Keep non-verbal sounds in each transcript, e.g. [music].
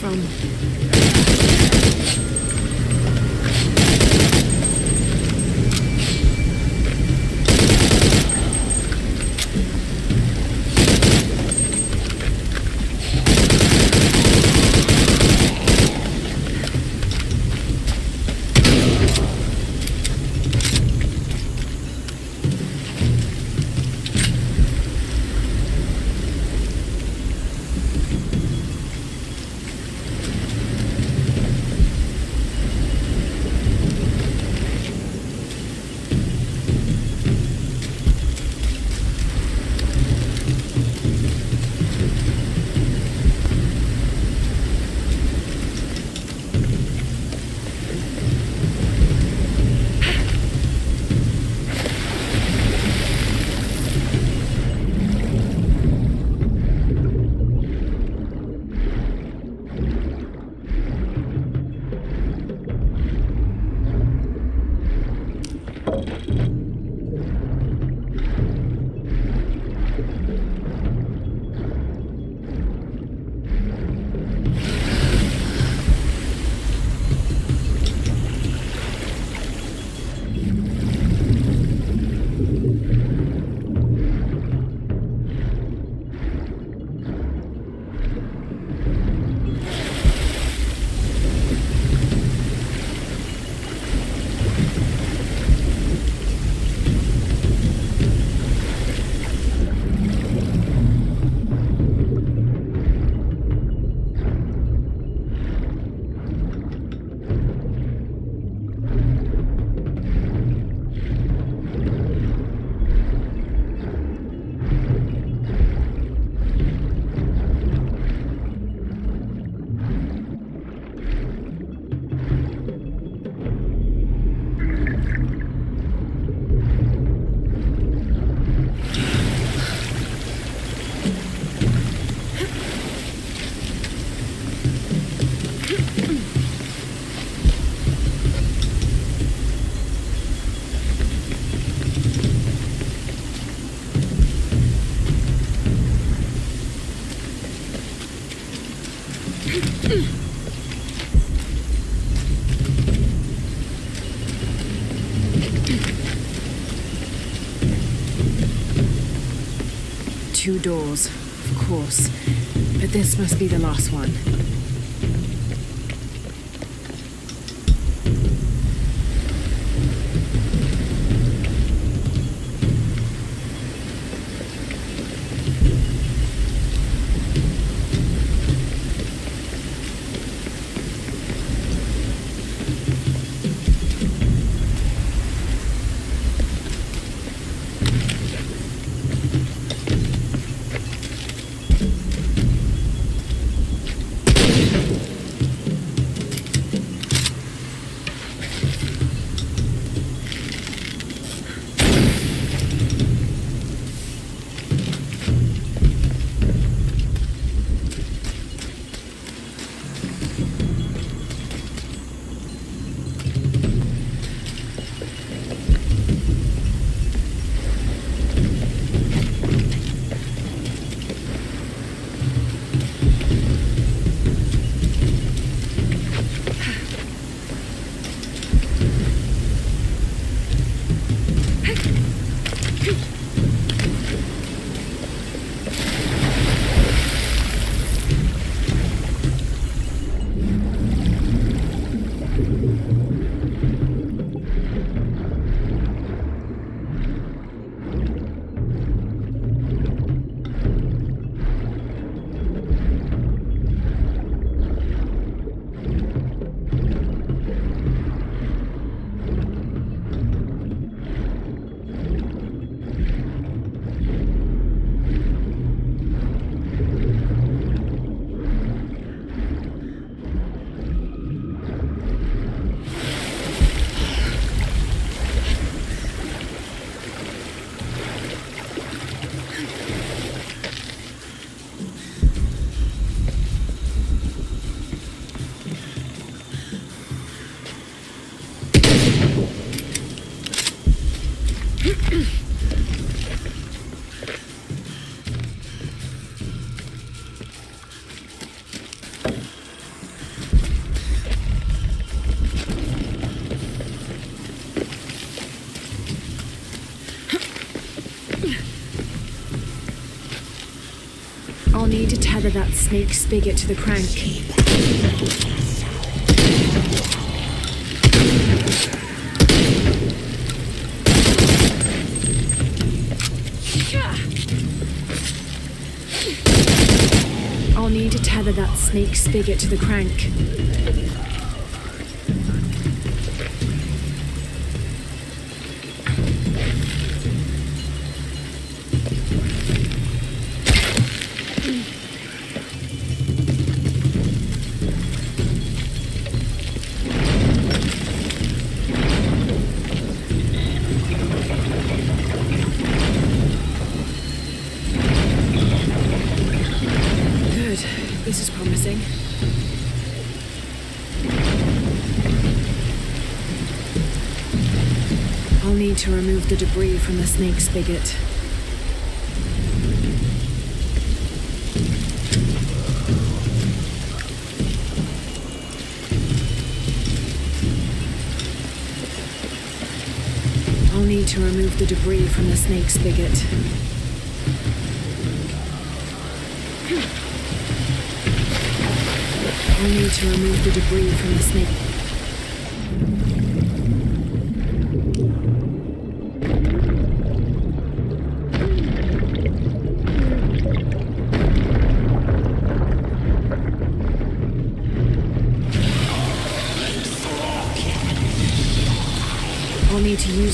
from. Two doors, of course. But this must be the last one. To tether that snake spigot to the crank. I'll need to tether that snake spigot to the crank. I'll need to remove the debris from the snake spigot. I'll need to remove the debris from the snake spigot. I'll need to remove the debris from the snake.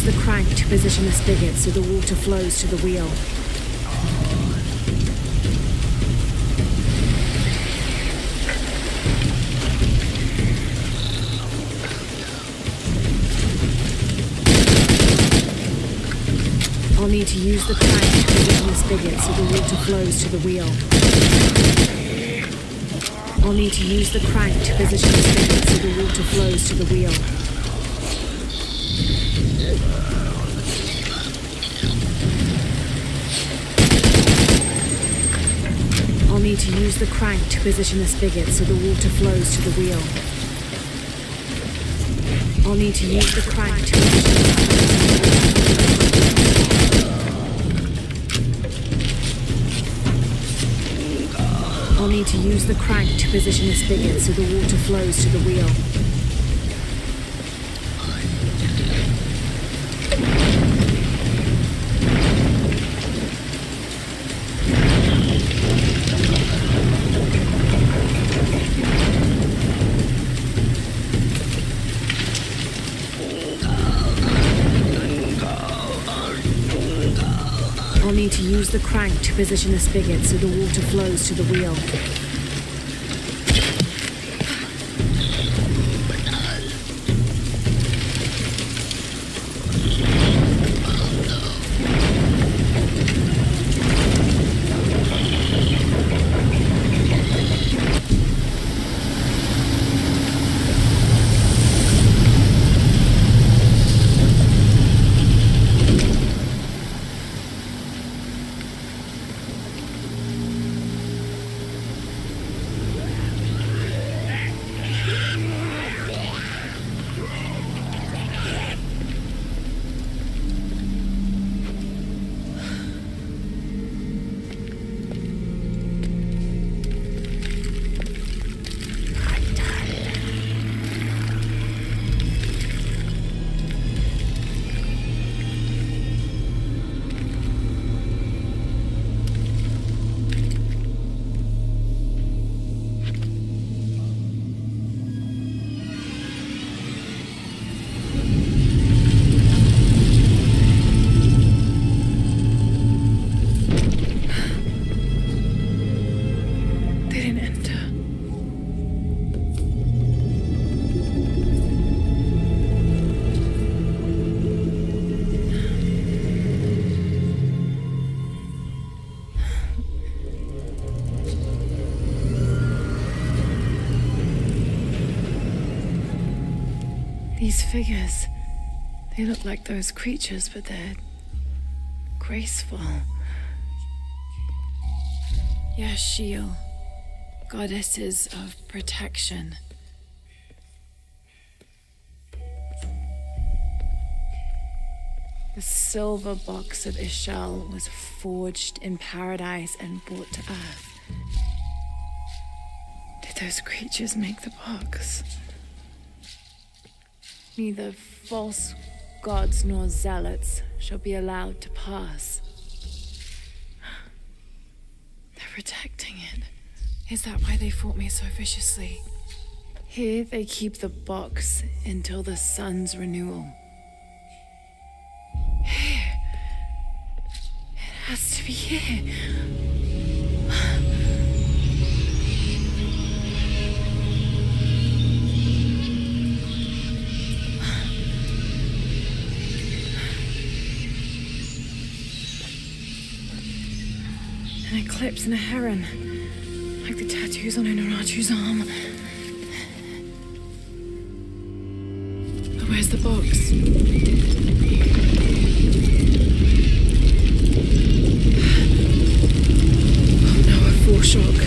The crank to position the spigot so the water flows to the wheel. I'll need to use the crank to position the spigot so the water flows to the wheel. I'll need to use the crank to position the spigot so the water flows to the wheel. I'll need to use the crank to position the spigot so the water flows to the wheel. I'll need to use the crank to position I'll need to use the crank to position the spigot so the water flows to the wheel. The crank to position the spigot so the water flows to the wheel. These figures, they look like those creatures, but they're graceful. Yaaxil, goddesses of protection. The silver box of Ix Chel was forged in paradise and brought to earth. Did those creatures make the box? Neither false gods nor zealots shall be allowed to pass. They're protecting it. Is that why they fought me so viciously? Here they keep the box until the sun's renewal. Here. It has to be here. Eclipse and a heron. Like the tattoos on Unuratu's arm. But where's the box? [sighs] Oh no, a foreshock.